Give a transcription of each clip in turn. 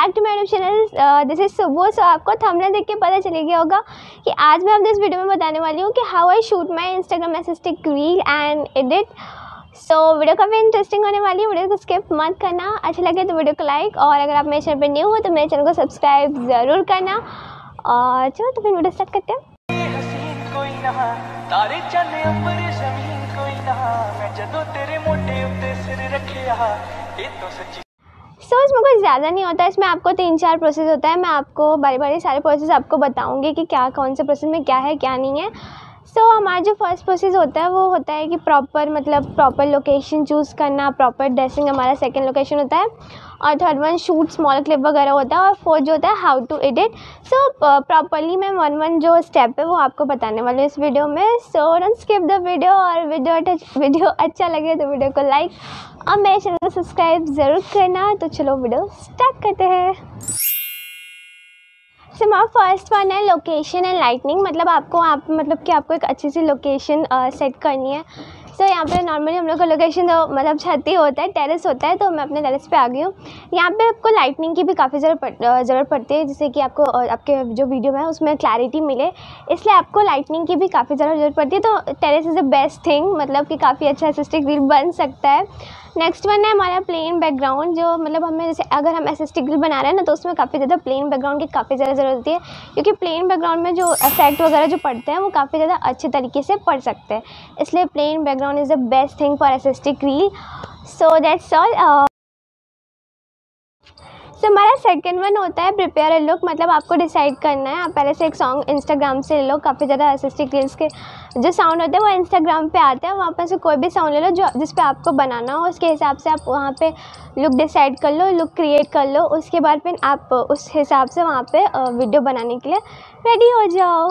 This is सुबह so आपको thumbnail देख के पता चले गया होगा कि आज मैं अपने इस वीडियो में बताने वाली हूँ कि how I shoot my Instagram aesthetic reel and edit so video काफ़ी इंटरेस्टिंग होने वाली है वीडियो को स्किप मत करना। अच्छा लगे तो वीडियो को लाइक और अगर आप मेरे चैनल पर न्यू हो तो मेरे चैनल को सब्सक्राइब ज़रूर करना। और चलो तो फिर वीडियो स्टार्ट करते हैं। तारे चन्ने अंबर ज़मीन कोई ना मैं जदों तेरे मोटे उत्ते सिर रखिया ये तो सच्ची सो इसमें कुछ ज़्यादा नहीं होता, इसमें आपको तीन चार प्रोसेस होता है, मैं आपको बड़े बारी सारे प्रोसेस आपको बताऊँगी कि क्या, कौन से प्रोसेस में क्या है, क्या नहीं है। सो so, हमारा जो फ़र्स्ट प्रोसेस होता है वो होता है कि प्रॉपर मतलब प्रॉपर लोकेशन चूज़ करना प्रॉपर ड्रेसिंग हमारा सेकंड लोकेशन होता है। और third one shoot small clip वगैरह होता है। और फोर्थ जो होता है how to edit so properly मैं वन वन जो स्टेप है वो आपको बताने वाली हूँ इस वीडियो में। So don't skip the video और वीडियो वीडियो अच्छा लगे तो वीडियो को लाइक और मेरे चैनल को सब्सक्राइब ज़रूर करना। तो चलो वीडियो स्टार्ट करते हैं। सो फ़र्स्ट वन है लोकेशन एंड लाइटनिंग मतलब आपको आप मतलब कि आपको एक अच्छी सी लोकेशन सेट करनी है। सो so, यहाँ पे नॉर्मली हम लोग का लोकेशन तो मतलब छत ही होता है टेरेस होता है तो मैं अपने टेरेस पे आ गई हूँ। यहाँ पे आपको लाइटनिंग की भी काफ़ी ज़रूरत पड़ ज़रूरत पड़ती है जिससे कि आपको आपके जो वीडियो है उसमें क्लैरिटी मिले। इसलिए आपको लाइटनिंग की भी काफ़ी ज़्यादा ज़रूरत पड़ती है। तो terrace is the best thing मतलब कि काफ़ी अच्छा असिस्टिक रील बन सकता है। नेक्स्ट वन है हमारा प्लेन बैकग्राउंड जो मतलब हमें जैसे अगर हम एस ऐसे ग्रिल बना रहे हैं ना तो उसमें काफ़ी ज़्यादा प्लेन बैकग्राउंड की काफ़ी ज़्यादा ज़रूरत होती है, क्योंकि प्लेन बैकग्राउंड में जो इफ़ेक्ट वगैरह जो पड़ते हैं, वो काफ़ी ज़्यादा अच्छे तरीके से पड़ सकते हैं। इसलिए plain background is the best thing for S aesthetic grill so that's all so, हमारा सेकंड वन होता है प्रिपेयर ए लुक मतलब आपको डिसाइड करना है। आप पहले से एक सॉन्ग इंस्टाग्राम से ले लो काफ़ी ज़्यादा असिस्टिक रील्स के जो साउंड होते हैं वो इंस्टाग्राम पे आते हैं। वहाँ पर से कोई भी साउंड ले लो जो जिस पे आपको बनाना हो उसके हिसाब से आप वहाँ पे लुक डिसाइड कर लो लुक क्रिएट कर लो। उसके बाद फिर आप उस हिसाब से वहाँ पर वीडियो बनाने के लिए रेडी हो जाओ।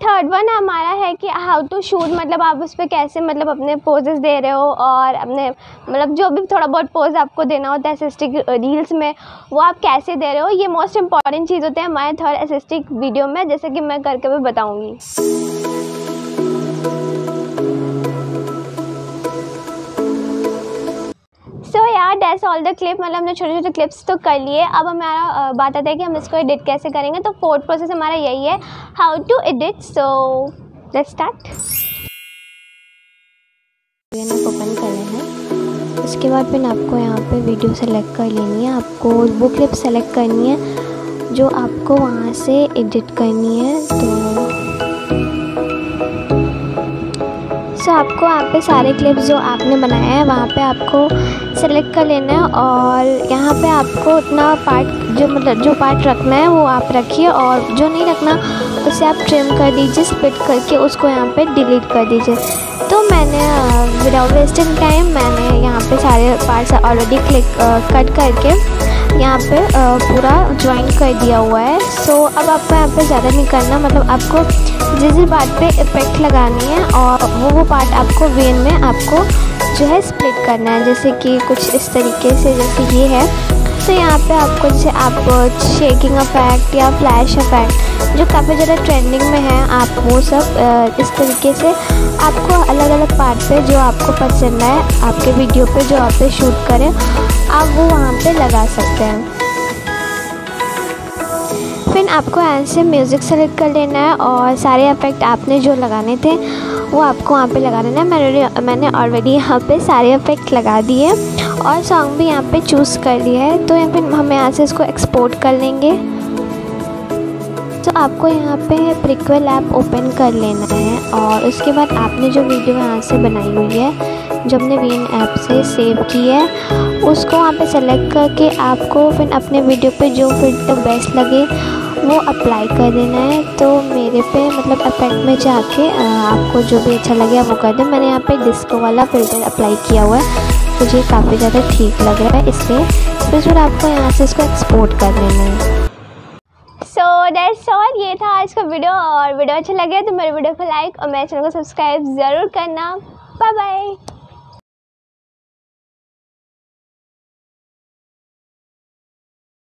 थर्ड वन हमारा है कि हाउ टू शूट मतलब आप उस पर कैसे मतलब अपने पोजेस दे रहे हो और अपने मतलब जो भी थोड़ा बहुत पोज आपको देना होता है असिस्टिक रील्स में, वो आप कैसे दे रहे हो? ये मोस्ट इंपॉर्टेंट चीज़ होते हैं हमारे थर्ड असिस्टिक वीडियो में, जैसे कि मैं करके भी बताऊँगी। सो ऑल द क्लिप मतलब हमने छोटे छोटे क्लिप्स तो कर लिए। अब हमारा बात आता है कि हम इसको एडिट कैसे करेंगे। तो फोर्थ प्रोसेस हमारा यही है how to edit so let's start open कर लेना है। उसके बाद फिर आपको यहाँ पे वीडियो सेलेक्ट कर लेनी है। आपको वो क्लिप सेलेक्ट करनी है, जो आपको वहाँ से एडिट करनी है। तो सो आपको यहाँ पे सारे क्लिप्स जो आपने बनाए हैं, वहाँ पे आपको सेलेक्ट कर लेना है और यहाँ पे आपको उतना पार्ट जो मतलब जो पार्ट रखना है वो आप रखिए और जो नहीं रखना, उसे आप ट्रिम कर दीजिए स्पिट करके उसको यहाँ पे डिलीट कर दीजिए। तो मैंने विदाउट वेस्टिंग टाइम मैंने यहाँ पे सारे पार्ट्स ऑलरेडी क्लिक कट करके यहाँ पे पूरा ज्वाइन कर दिया हुआ है। सो so, अब आपको यहाँ पे ज़्यादा नहीं करना मतलब आपको जिस जिस बात पे इफ़ेक्ट लगानी है और वो वो पार्ट आपको वेन में आपको जो है स्प्लिट करना है। जैसे कि कुछ इस तरीके से जैसे ये है। तो यहाँ पे आपको जैसे आप शेकिंग इफ़ेक्ट या फ्लैश इफ़ेक्ट जो काफ़ी ज़्यादा ट्रेंडिंग में है, आप वो सब इस तरीके से आपको अलग अलग पार्ट पे जो आपको पसंद है आपके वीडियो पे जो आप शूट करें, आप वो वहाँ पे लगा सकते हैं। फिर आपको ऐसे म्यूज़िक सेलेक्ट कर लेना है और सारे इफ़ेक्ट आपने जो लगाने थे वो आपको वहाँ पे लगा देना है मैंने मैंने ऑलरेडी यहाँ पे सारे इफ़ेक्ट लगा दिए और सॉन्ग भी यहाँ पे चूज़ कर लिया है। तो यहाँ पे हम यहाँ से इसको एक्सपोर्ट कर लेंगे। तो आपको यहाँ पे प्रिक्वल ऐप ओपन कर लेना है और उसके बाद आपने जो वीडियो यहाँ से बनाई हुई है, जो हमने वीन ऐप से सेव की है, उसको वहाँ पे सेलेक्ट करके आपको फिर अपने वीडियो पे जो फ़िल्टर बेस्ट लगे वो अप्लाई कर देना है तो मेरे पे मतलब इफ़ेक्ट में जाके आपको जो भी अच्छा लगे वो कर दें। मैंने यहाँ पे डिस्को वाला फ़िल्टर अप्लाई किया हुआ है। मुझे काफ़ी ज़्यादा ठीक लग रहा है, इसलिए तो फिर आपको यहाँ से इसको एक्सपोर्ट कर देना है। सो दैट्स ऑल ये था आज का वीडियो और वीडियो अच्छा लगे तो मेरे वीडियो को लाइक और मेरे चैनल को सब्सक्राइब ज़रूर करना। Bye bye